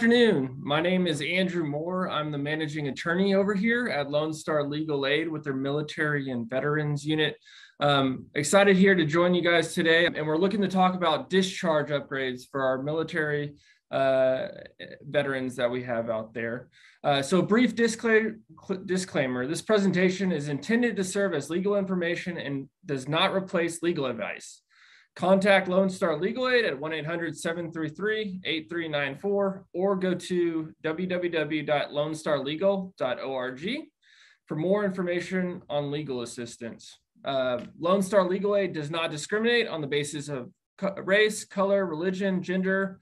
afternoon. My name is Andrew Moore. I'm the managing attorney over here at Lone Star Legal Aid with their military and veterans unit. Um, excited here to join you guys today, and we're looking to talk about discharge upgrades for our military uh, veterans that we have out there. Uh, so, brief disclaimer, disclaimer this presentation is intended to serve as legal information and does not replace legal advice. Contact Lone Star Legal Aid at 1 800 733 8394 or go to www.lonestarlegal.org for more information on legal assistance. Uh, Lone Star Legal Aid does not discriminate on the basis of co race, color, religion, gender,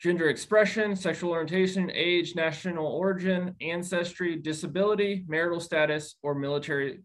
gender expression, sexual orientation, age, national origin, ancestry, disability, marital status, or military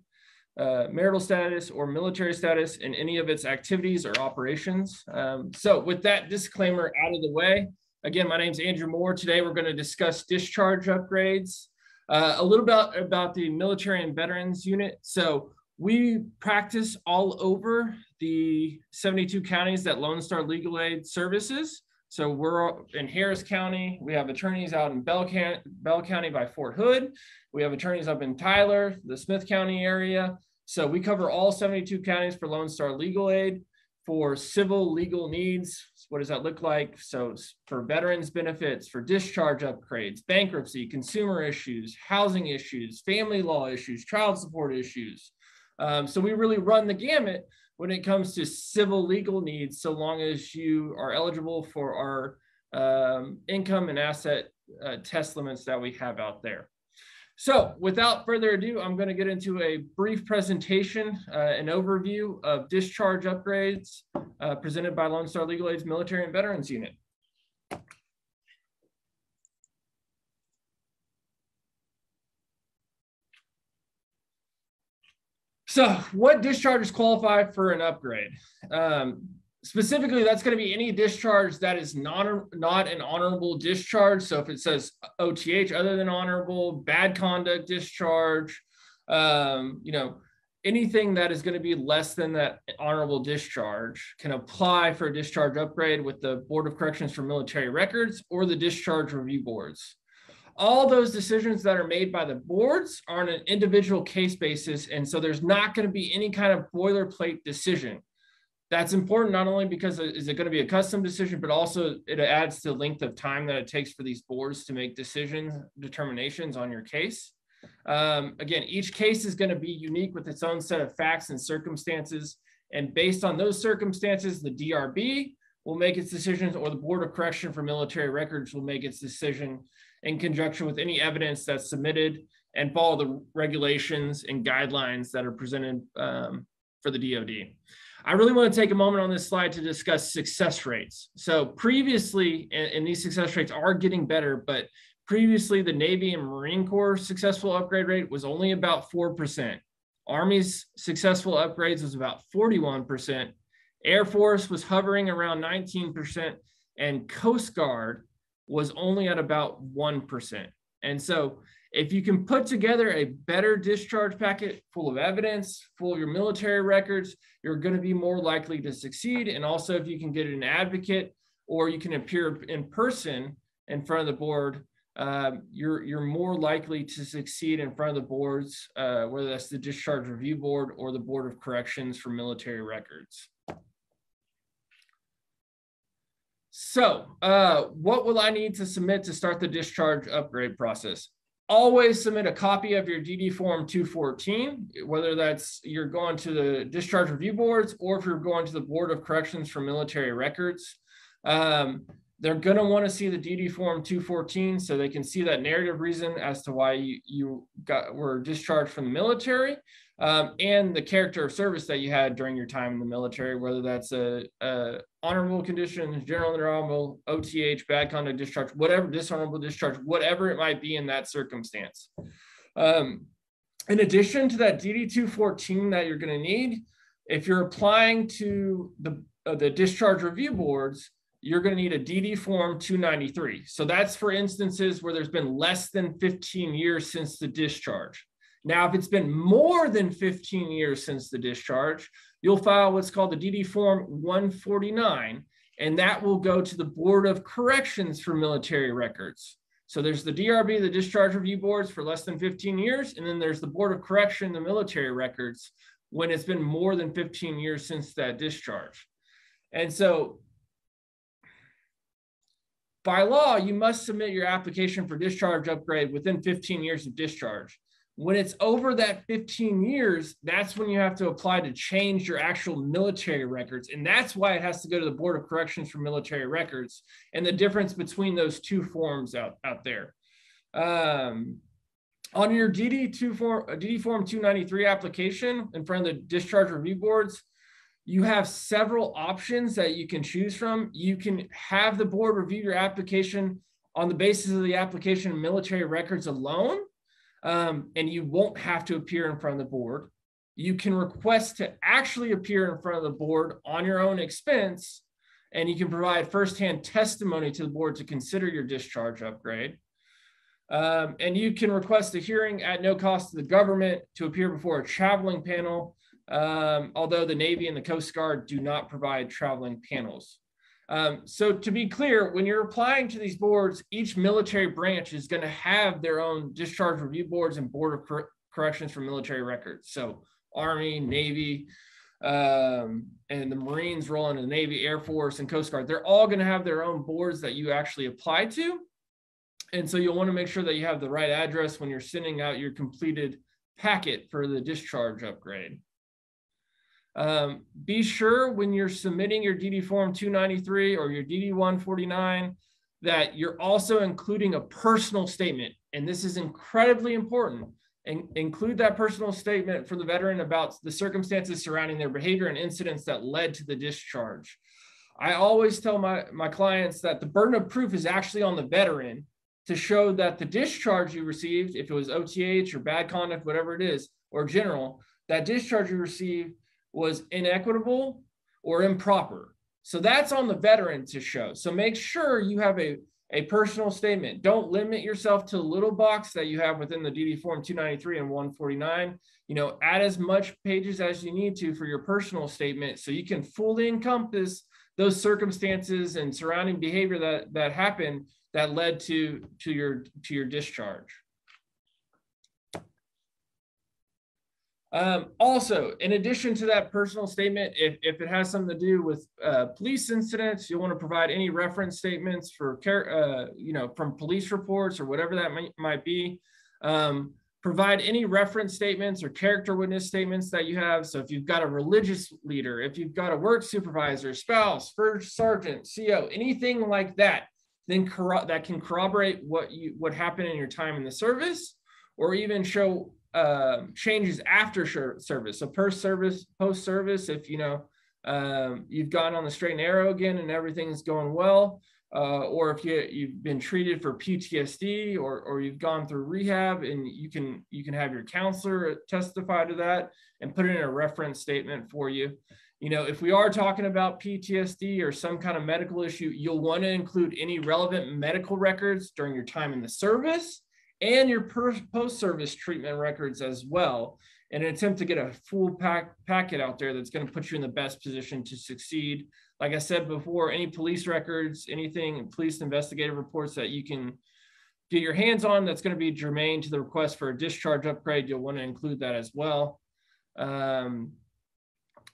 uh, marital status or military status in any of its activities or operations. Um, so with that disclaimer out of the way, again, my name is Andrew Moore. Today we're going to discuss discharge upgrades, uh, a little bit about the military and veterans unit. So we practice all over the 72 counties that Lone Star Legal Aid services. So we're in Harris County. We have attorneys out in Bell, Bell County by Fort Hood. We have attorneys up in Tyler, the Smith County area. So we cover all 72 counties for Lone Star Legal Aid. For civil legal needs, what does that look like? So for veterans benefits, for discharge upgrades, bankruptcy, consumer issues, housing issues, family law issues, child support issues. Um, so we really run the gamut when it comes to civil legal needs, so long as you are eligible for our um, income and asset uh, test limits that we have out there. So without further ado, I'm going to get into a brief presentation, uh, an overview of discharge upgrades uh, presented by Lone Star Legal Aid's Military and Veterans Unit. So what discharges qualify for an upgrade? Um, specifically, that's going to be any discharge that is not, not an honorable discharge. So if it says OTH other than honorable, bad conduct discharge, um, you know, anything that is going to be less than that honorable discharge can apply for a discharge upgrade with the Board of Corrections for Military Records or the discharge review boards all those decisions that are made by the boards are on an individual case basis. And so there's not going to be any kind of boilerplate decision. That's important not only because is it going to be a custom decision, but also it adds to the length of time that it takes for these boards to make decision determinations on your case. Um, again, each case is going to be unique with its own set of facts and circumstances. And based on those circumstances, the DRB will make its decisions or the Board of Correction for Military Records will make its decision in conjunction with any evidence that's submitted and follow the regulations and guidelines that are presented um, for the DoD. I really want to take a moment on this slide to discuss success rates. So previously, and, and these success rates are getting better, but previously the Navy and Marine Corps successful upgrade rate was only about 4%. Army's successful upgrades was about 41%. Air Force was hovering around 19%, and Coast Guard was only at about 1%. And so if you can put together a better discharge packet full of evidence, full of your military records, you're going to be more likely to succeed. And also, if you can get an advocate or you can appear in person in front of the board, um, you're, you're more likely to succeed in front of the boards, uh, whether that's the Discharge Review Board or the Board of Corrections for Military Records. So, uh, what will I need to submit to start the discharge upgrade process? Always submit a copy of your DD Form 214, whether that's you're going to the discharge review boards or if you're going to the Board of Corrections for Military Records. Um, they're going to want to see the DD Form 214 so they can see that narrative reason as to why you, you got were discharged from the military um, and the character of service that you had during your time in the military, whether that's a, a honorable condition, general honorable, OTH, bad conduct discharge, whatever, dishonorable discharge, whatever it might be in that circumstance. Um, in addition to that DD214 that you're going to need, if you're applying to the, uh, the discharge review boards, you're going to need a DD form 293. So that's for instances where there's been less than 15 years since the discharge. Now, if it's been more than 15 years since the discharge, you'll file what's called the DD Form 149. and that will go to the Board of Corrections for military records. So there's the DRB, the discharge review boards for less than 15 years, and then there's the Board of Correction, the military records, when it's been more than 15 years since that discharge. And so by law, you must submit your application for discharge upgrade within 15 years of discharge. When it's over that 15 years, that's when you have to apply to change your actual military records. And that's why it has to go to the Board of Corrections for military records and the difference between those two forms out, out there. Um, on your DD2 form, DD form 293 application in front of the discharge review boards, you have several options that you can choose from. You can have the board review your application on the basis of the application and military records alone, um, and you won't have to appear in front of the board. You can request to actually appear in front of the board on your own expense, and you can provide firsthand testimony to the board to consider your discharge upgrade. Um, and you can request a hearing at no cost to the government to appear before a traveling panel, um, although the Navy and the Coast Guard do not provide traveling panels. Um, so to be clear, when you're applying to these boards, each military branch is going to have their own discharge review boards and board of cor corrections for military records. So Army, Navy, um, and the Marines roll into the Navy, Air Force, and Coast Guard. They're all going to have their own boards that you actually apply to. And so you'll want to make sure that you have the right address when you're sending out your completed packet for the discharge upgrade. Um, be sure when you're submitting your DD form 293 or your DD 149 that you're also including a personal statement. And this is incredibly important. And include that personal statement for the veteran about the circumstances surrounding their behavior and incidents that led to the discharge. I always tell my, my clients that the burden of proof is actually on the veteran to show that the discharge you received, if it was OTH or bad conduct, whatever it is, or general, that discharge you received was inequitable or improper. So that's on the veteran to show. So make sure you have a, a personal statement. Don't limit yourself to the little box that you have within the DD form 293 and 149. You know, add as much pages as you need to for your personal statement so you can fully encompass those circumstances and surrounding behavior that that happened that led to to your to your discharge. Um, also, in addition to that personal statement, if, if it has something to do with uh, police incidents, you'll want to provide any reference statements for care, uh, you know, from police reports or whatever that might, might be. Um, provide any reference statements or character witness statements that you have. So if you've got a religious leader, if you've got a work supervisor, spouse, first sergeant, CO, anything like that, then that can corroborate what you what happened in your time in the service, or even show uh, changes after service. So per service, post service, if you know um, you've gone on the straight and narrow again and everything's going well, uh, or if you you've been treated for PTSD or or you've gone through rehab and you can you can have your counselor testify to that and put in a reference statement for you. You know, if we are talking about PTSD or some kind of medical issue, you'll want to include any relevant medical records during your time in the service and your post-service treatment records as well in an attempt to get a full pack packet out there that's going to put you in the best position to succeed. Like I said before, any police records, anything, police investigative reports that you can get your hands on that's going to be germane to the request for a discharge upgrade, you'll want to include that as well. Um,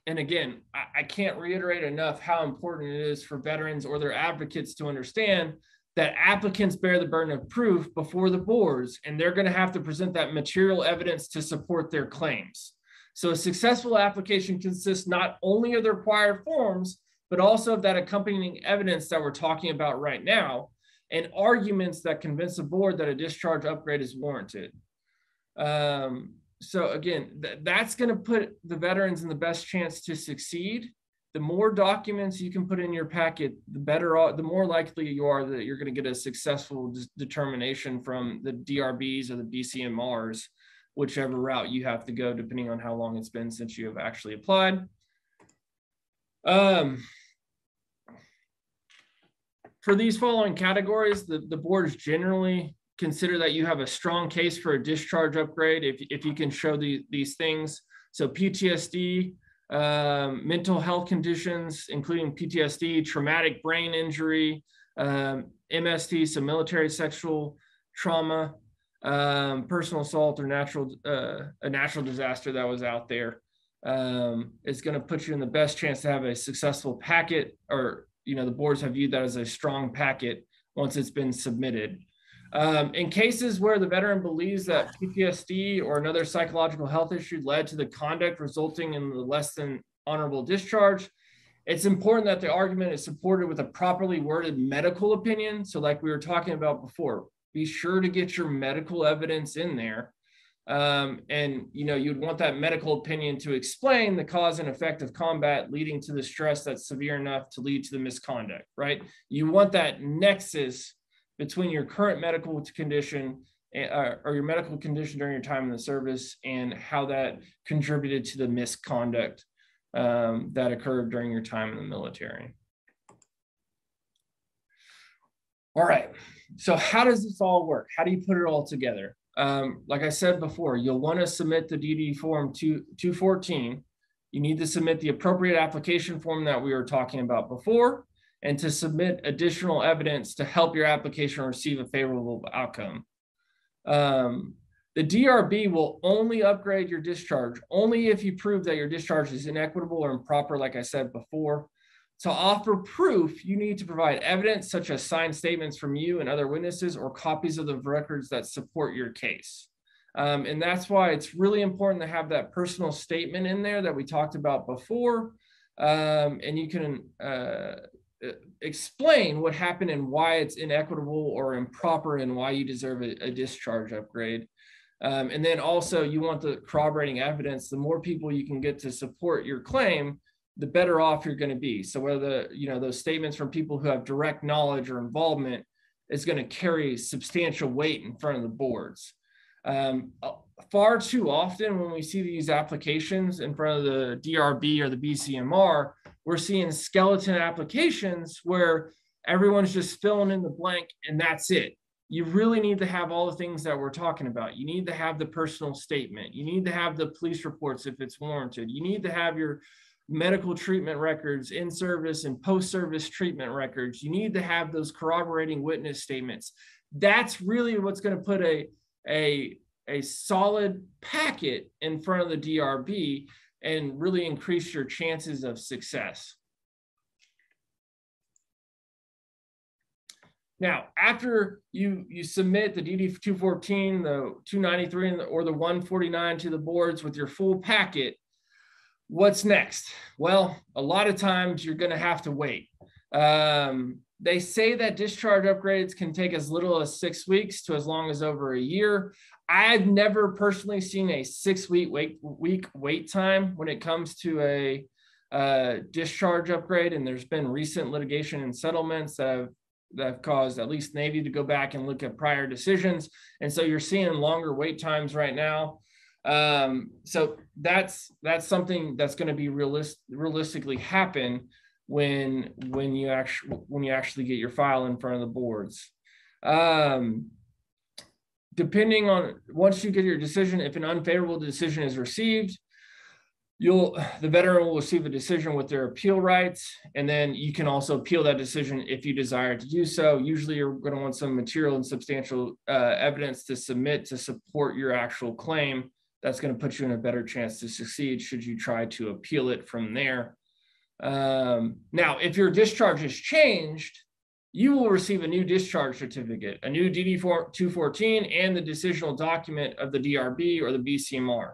and again, I, I can't reiterate enough how important it is for veterans or their advocates to understand that applicants bear the burden of proof before the boards, and they're going to have to present that material evidence to support their claims. So a successful application consists not only of the required forms, but also of that accompanying evidence that we're talking about right now, and arguments that convince the board that a discharge upgrade is warranted. Um, so again, th that's going to put the veterans in the best chance to succeed the more documents you can put in your packet, the better, the more likely you are that you're going to get a successful determination from the DRBs or the BCMRs, whichever route you have to go, depending on how long it's been since you have actually applied. Um, for these following categories, the, the boards generally consider that you have a strong case for a discharge upgrade if, if you can show the, these things. So PTSD, um, mental health conditions, including PTSD, traumatic brain injury, um, MST, so military sexual trauma, um, personal assault, or natural uh, a natural disaster that was out there. Um, it's going to put you in the best chance to have a successful packet, or you know the boards have viewed that as a strong packet once it's been submitted. Um, in cases where the veteran believes that PTSD or another psychological health issue led to the conduct resulting in the less than honorable discharge, it's important that the argument is supported with a properly worded medical opinion. So, like we were talking about before, be sure to get your medical evidence in there. Um, and you know you'd want that medical opinion to explain the cause and effect of combat leading to the stress that's severe enough to lead to the misconduct right you want that nexus between your current medical condition uh, or your medical condition during your time in the service and how that contributed to the misconduct um, that occurred during your time in the military. All right, so how does this all work? How do you put it all together? Um, like I said before, you'll want to submit the DD form 2, 214. You need to submit the appropriate application form that we were talking about before and to submit additional evidence to help your application receive a favorable outcome. Um, the DRB will only upgrade your discharge only if you prove that your discharge is inequitable or improper, like I said before. To offer proof, you need to provide evidence such as signed statements from you and other witnesses or copies of the records that support your case. Um, and that's why it's really important to have that personal statement in there that we talked about before. Um, and you can uh, explain what happened and why it's inequitable or improper and why you deserve a, a discharge upgrade. Um, and then also you want the corroborating evidence. The more people you can get to support your claim, the better off you're going to be. So whether you know those statements from people who have direct knowledge or involvement is going to carry substantial weight in front of the boards. Um, uh, far too often when we see these applications in front of the DRB or the BCMR, we're seeing skeleton applications where everyone's just filling in the blank and that's it. You really need to have all the things that we're talking about. You need to have the personal statement. You need to have the police reports if it's warranted. You need to have your medical treatment records, in service and post service treatment records. You need to have those corroborating witness statements. That's really what's going to put a, a, a solid packet in front of the DRB and really increase your chances of success. Now, after you, you submit the DD 214, the 293, or the 149 to the boards with your full packet, what's next? Well, a lot of times you're going to have to wait. Um, they say that discharge upgrades can take as little as six weeks to as long as over a year. I've never personally seen a six week wait week wait time when it comes to a uh, discharge upgrade, and there's been recent litigation and settlements that have that have caused at least Navy to go back and look at prior decisions, and so you're seeing longer wait times right now. Um, so that's that's something that's going to be realist realistically happen when when you actually when you actually get your file in front of the boards. Um, depending on once you get your decision, if an unfavorable decision is received, you'll the veteran will receive a decision with their appeal rights, and then you can also appeal that decision if you desire to do so. Usually, you're going to want some material and substantial uh, evidence to submit to support your actual claim. That's going to put you in a better chance to succeed should you try to appeal it from there. Um, now, if your discharge is changed, you will receive a new discharge certificate, a new DD 214, and the decisional document of the DRB or the BCMR.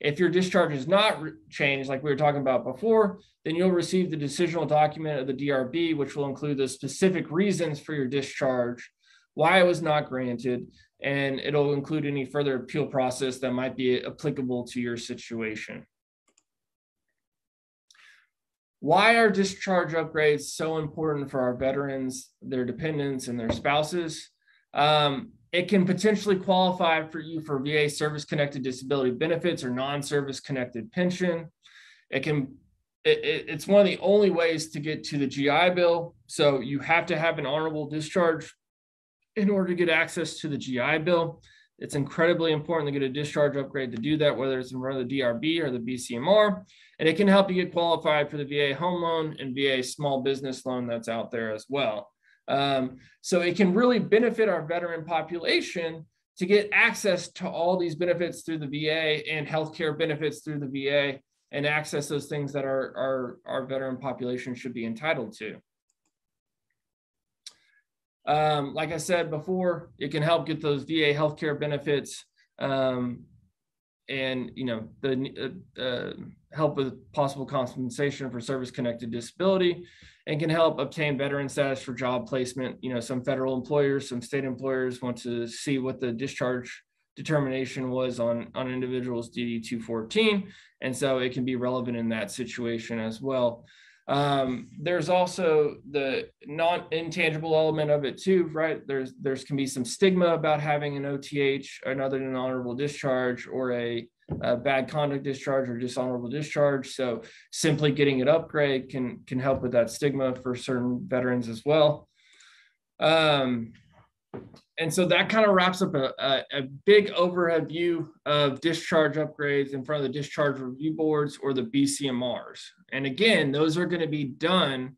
If your discharge is not changed, like we were talking about before, then you'll receive the decisional document of the DRB, which will include the specific reasons for your discharge, why it was not granted, and it'll include any further appeal process that might be applicable to your situation. Why are discharge upgrades so important for our veterans, their dependents, and their spouses? Um, it can potentially qualify for you for VA service connected disability benefits or non service connected pension. It can it, it, it's one of the only ways to get to the GI Bill. So you have to have an honorable discharge in order to get access to the GI Bill. It's incredibly important to get a discharge upgrade to do that, whether it's in front of the DRB or the BCMR. And it can help you get qualified for the VA home loan and VA small business loan that's out there as well. Um, so it can really benefit our veteran population to get access to all these benefits through the VA and healthcare benefits through the VA and access those things that our, our, our veteran population should be entitled to. Um, like I said before, it can help get those VA healthcare benefits um, and you know the uh, uh, help with possible compensation for service-connected disability, and can help obtain veteran status for job placement. You know, some federal employers, some state employers want to see what the discharge determination was on on individuals DD 214, and so it can be relevant in that situation as well. Um, there's also the non-intangible element of it too, right? There's there's can be some stigma about having an OTH, another than honorable discharge, or a, a, bad conduct discharge or dishonorable discharge. So simply getting an upgrade can can help with that stigma for certain veterans as well. Um, and so that kind of wraps up a, a, a, big overhead view of discharge upgrades in front of the discharge review boards or the BCMRs. And again, those are going to be done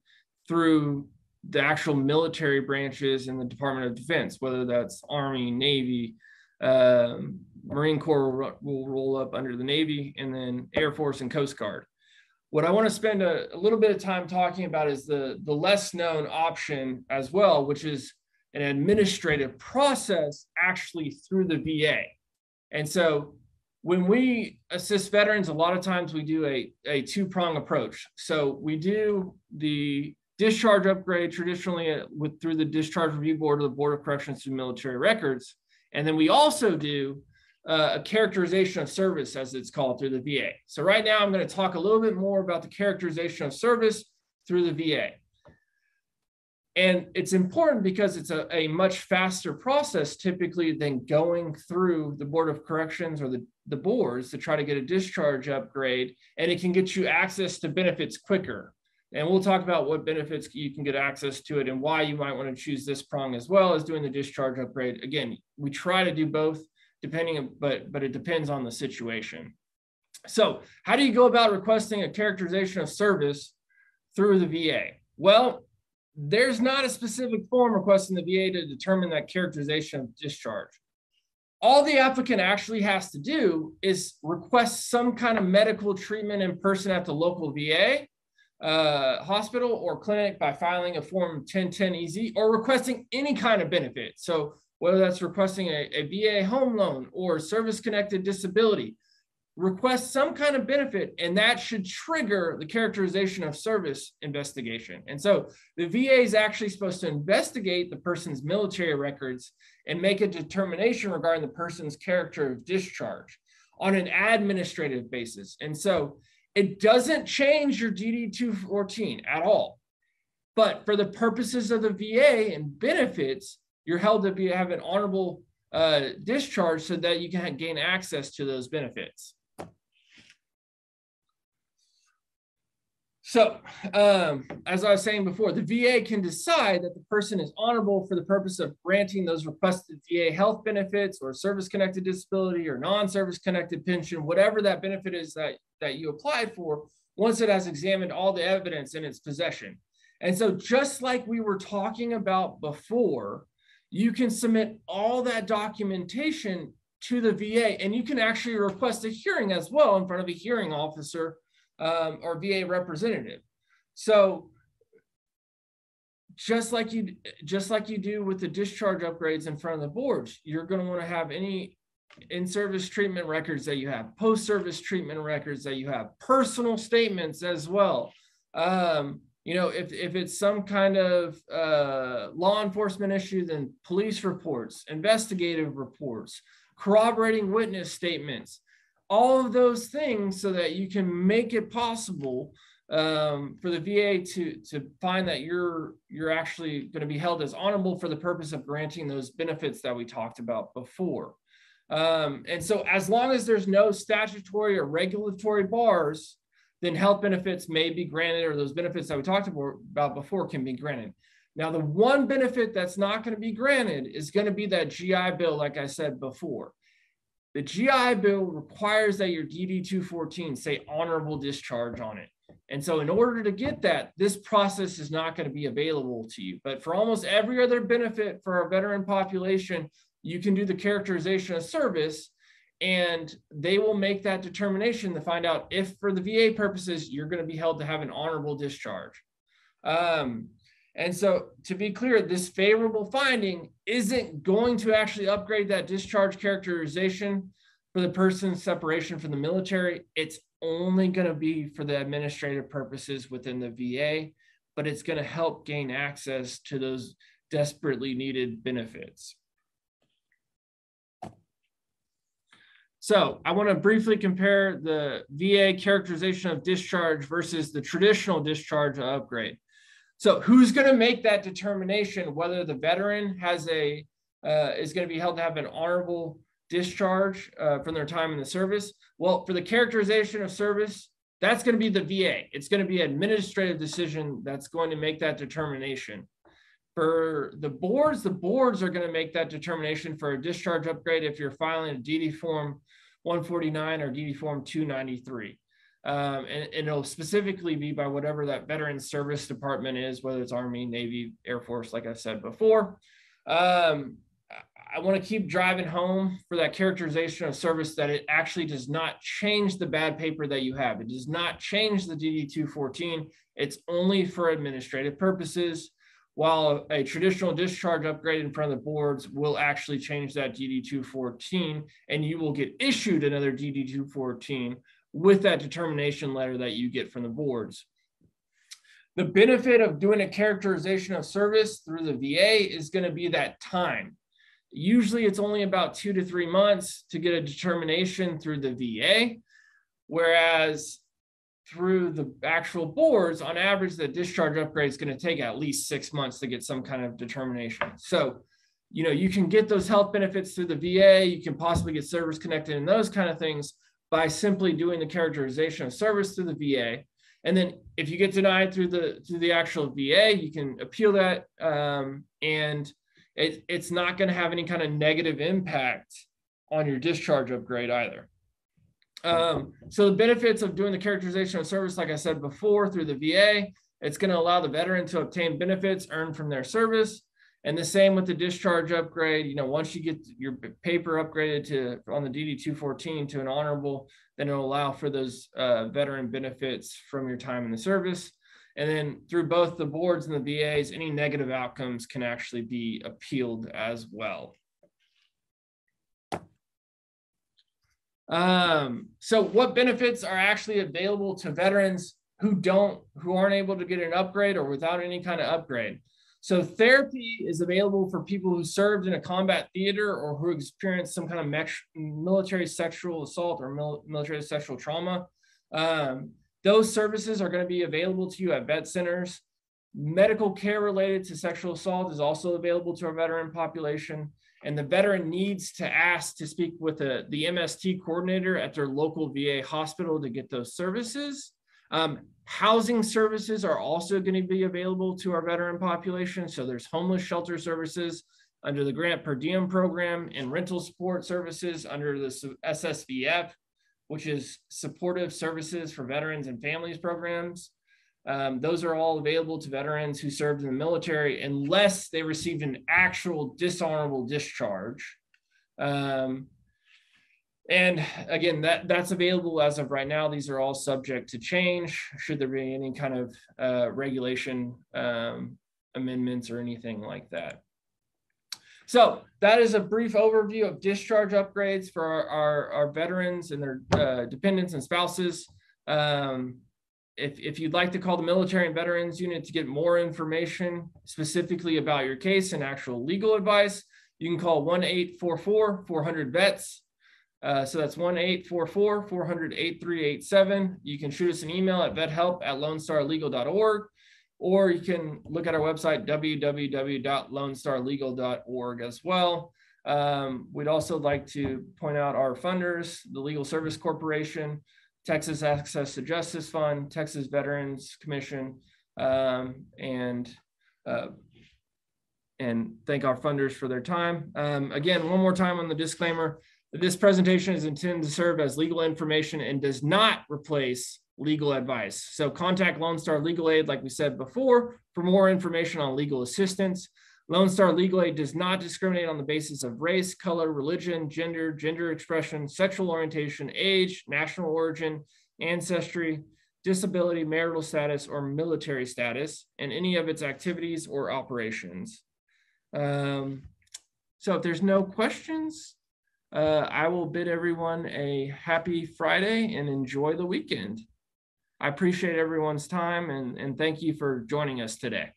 through the actual military branches in the Department of Defense, whether that's Army, Navy, um, Marine Corps will, will, roll up under the Navy, and then Air Force and Coast Guard. What I want to spend a, a little bit of time talking about is the, the less known option as well, which is an administrative process actually through the VA. And so when we assist veterans, a lot of times we do a, a two prong approach. So we do the discharge upgrade traditionally with through the discharge review board or the board of corrections through military records. And then we also do uh, a characterization of service as it's called through the VA. So right now I'm going to talk a little bit more about the characterization of service through the VA. And it's important because it's a, a much faster process typically than going through the Board of Corrections or the, the boards to try to get a discharge upgrade. And it can get you access to benefits quicker. And we'll talk about what benefits you can get access to it and why you might want to choose this prong as well as doing the discharge upgrade. Again, we try to do both depending, but, but it depends on the situation. So how do you go about requesting a characterization of service through the VA? Well, there's not a specific form requesting the VA to determine that characterization of discharge. All the applicant actually has to do is request some kind of medical treatment in person at the local VA uh, hospital or clinic by filing a form 1010EZ or requesting any kind of benefit. So whether that's requesting a, a VA home loan or service connected disability, request some kind of benefit, and that should trigger the characterization of service investigation. And so the VA is actually supposed to investigate the person's military records and make a determination regarding the person's character of discharge on an administrative basis. And so it doesn't change your DD 214 at all. But for the purposes of the VA and benefits, you're held to be have an honorable uh, discharge so that you can gain access to those benefits. So, um, as I was saying before, the VA can decide that the person is honorable for the purpose of granting those requested VA health benefits or service connected disability or non service connected pension, whatever that benefit is that, that you applied for, once it has examined all the evidence in its possession. And so, just like we were talking about before, you can submit all that documentation to the VA and you can actually request a hearing as well in front of a hearing officer um, or VA representative. So just like you just like you do with the discharge upgrades in front of the boards, you're going to want to have any in-service treatment records that you have, post-service treatment records that you have, personal statements as well. Um, you know, if, if it's some kind of uh, law enforcement issue, then police reports, investigative reports, corroborating witness statements, all of those things so that you can make it possible um, for the VA to to find that you're you're actually going to be held as honorable for the purpose of granting those benefits that we talked about before. Um, and so, as long as there's no statutory or regulatory bars, then health benefits may be granted, or those benefits that we talked about before can be granted. Now, the one benefit that's not going to be granted is going to be that GI Bill, like I said before. The GI Bill requires that your DD 214 say honorable discharge on it. And so, in order to get that, this process is not going to be available to you. But for almost every other benefit for our veteran population, you can do the characterization of service and they will make that determination to find out if, for the VA purposes, you're going to be held to have an honorable discharge. Um, and so, to be clear, this favorable finding isn't going to actually upgrade that discharge characterization for the person's separation from the military. It's only going to be for the administrative purposes within the VA, but it's going to help gain access to those desperately needed benefits. So I want to briefly compare the VA characterization of discharge versus the traditional discharge upgrade. So who's going to make that determination whether the veteran has a uh, is going to be held to have an honorable discharge uh, from their time in the service? Well, for the characterization of service, that's going to be the VA. It's going to be an administrative decision that's going to make that determination. For the boards, the boards are going to make that determination for a discharge upgrade if you're filing a DD form 149 or DD form 293. Um, and, and, it'll specifically be by whatever that veteran service department is, whether it's Army, Navy, Air Force, like I said before. Um, I want to keep driving home for that characterization of service that it actually does not change the bad paper that you have. It does not change the DD 214. It's only for administrative purposes, while a traditional discharge upgrade in front of the boards will actually change that DD 214, and you will get issued another DD 214 with that determination letter that you get from the boards. The benefit of doing a characterization of service through the VA is going to be that time. Usually it's only about two to three months to get a determination through the VA, whereas through the actual boards, on average, the discharge upgrade is going to take at least six months to get some kind of determination. So, you know, you can get those health benefits through the VA, you can possibly get service connected and those kind of things by simply doing the characterization of service through the VA. And then if you get denied through the through the actual VA, you can appeal that um, and it, it's not going to have any kind of negative impact on your discharge upgrade either. Um, so the benefits of doing the characterization of service, like I said before, through the VA, it's going to allow the veteran to obtain benefits earned from their service. And the same with the discharge upgrade. You know, once you get your paper upgraded to on the DD 214 to an honorable, then it'll allow for those uh, veteran benefits from your time in the service. And then through both the boards and the VAs, any negative outcomes can actually be appealed as well. Um, so what benefits are actually available to veterans who don't, who aren't able to get an upgrade or without any kind of upgrade? So therapy is available for people who served in a combat theater or who experienced some kind of military sexual assault or mil military sexual trauma. Um, those services are going to be available to you at vet centers. Medical care related to sexual assault is also available to our veteran population. And the veteran needs to ask to speak with the MST coordinator at their local VA hospital to get those services. Um, housing services are also going to be available to our veteran population. So there's homeless shelter services under the grant per diem program and rental support services under the SSVF which is supportive services for veterans and families programs. Um, those are all available to veterans who served in the military unless they received an actual dishonorable discharge. Um, and again, that, that's available as of right now. These are all subject to change should there be any kind of uh, regulation um, amendments or anything like that. So that is a brief overview of discharge upgrades for our, our, our veterans and their uh, dependents and spouses. Um, if, if you'd like to call the military and veterans unit to get more information specifically about your case and actual legal advice, you can call 1-844-400-VETS. Uh, so that's 1-844-400-8387. You can shoot us an email at vethelp at lonestarlegal.org or you can look at our website, www.lonestarlegal.org as well. Um, we'd also like to point out our funders, the Legal Service Corporation, Texas Access to Justice Fund, Texas Veterans Commission, um, and uh, and thank our funders for their time. Um, again, one more time on the disclaimer. This presentation is intended to serve as legal information and does not replace legal advice. So contact Lone Star Legal Aid, like we said before, for more information on legal assistance. Lone Star Legal Aid does not discriminate on the basis of race, color, religion, gender, gender expression, sexual orientation, age, national origin, ancestry, disability, marital status, or military status, and any of its activities or operations. Um, so if there's no questions, uh, I will bid everyone a happy Friday and enjoy the weekend. I appreciate everyone's time and, and thank you for joining us today.